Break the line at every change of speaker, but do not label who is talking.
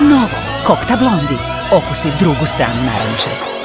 Novo, Kokta Blondi. Okusi drugu stranu naranče.